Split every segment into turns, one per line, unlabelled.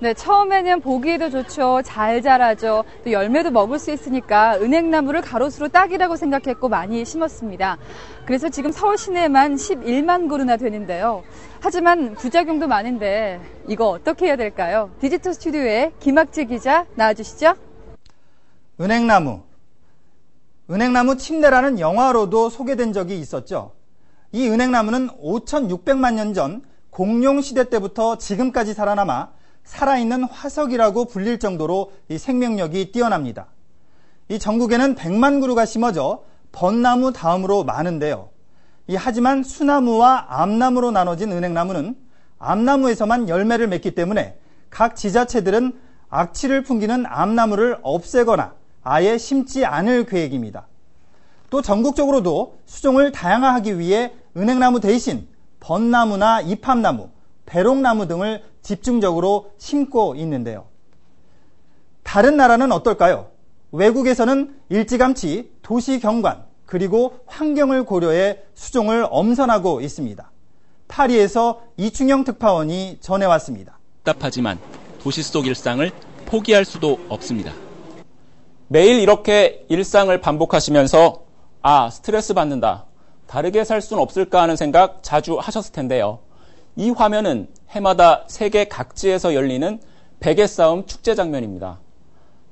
네, 처음에는 보기에도 좋죠. 잘 자라죠. 또 열매도 먹을 수 있으니까 은행나무를 가로수로 딱이라고 생각했고 많이 심었습니다. 그래서 지금 서울 시내에만 11만 그루나 되는데요. 하지만 부작용도 많은데 이거 어떻게 해야 될까요? 디지털 스튜디오에 김학재 기자 나와주시죠.
은행나무. 은행나무 침대라는 영화로도 소개된 적이 있었죠. 이 은행나무는 5,600만 년 전 공룡 시대 때부터 지금까지 살아남아 살아있는 화석이라고 불릴 정도로 이 생명력이 뛰어납니다. 이 전국에는 100만 그루가 심어져 벚나무 다음으로 많은데요. 이 하지만 수나무와 암나무로 나눠진 은행나무는 암나무에서만 열매를 맺기 때문에 각 지자체들은 악취를 풍기는 암나무를 없애거나 아예 심지 않을 계획입니다. 또 전국적으로도 수종을 다양화하기 위해 은행나무 대신 벚나무나 이팝나무, 배롱나무 등을 집중적으로 심고 있는데요. 다른 나라는 어떨까요? 외국에서는 일찌감치 도시 경관 그리고 환경을 고려해 수종을 엄선하고 있습니다. 파리에서 이충영 특파원이 전해왔습니다.
답답하지만 도시 속 일상을 포기할 수도 없습니다. 매일 이렇게 일상을 반복하시면서 아, 스트레스 받는다. 다르게 살 수는 없을까 하는 생각 자주 하셨을 텐데요. 이 화면은 해마다 세계 각지에서 열리는 베개 싸움 축제 장면입니다.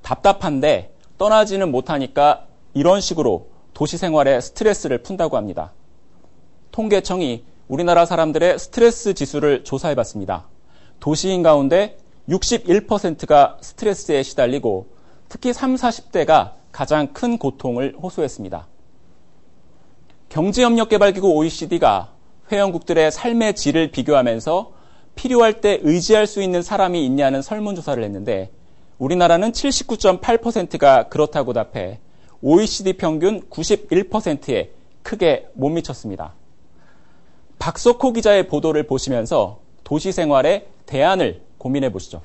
답답한데 떠나지는 못하니까 이런 식으로 도시 생활에 스트레스를 푼다고 합니다. 통계청이 우리나라 사람들의 스트레스 지수를 조사해 봤습니다. 도시인 가운데 61%가 스트레스에 시달리고 특히 3, 40대가 가장 큰 고통을 호소했습니다. 경제협력개발기구 OECD가 회원국들의 삶의 질을 비교하면서 필요할 때 의지할 수 있는 사람이 있냐는 설문조사를 했는데 우리나라는 79.8%가 그렇다고 답해 OECD 평균 91%에 크게 못 미쳤습니다. 박석호 기자의 보도를 보시면서 도시 생활의 대안을 고민해 보시죠.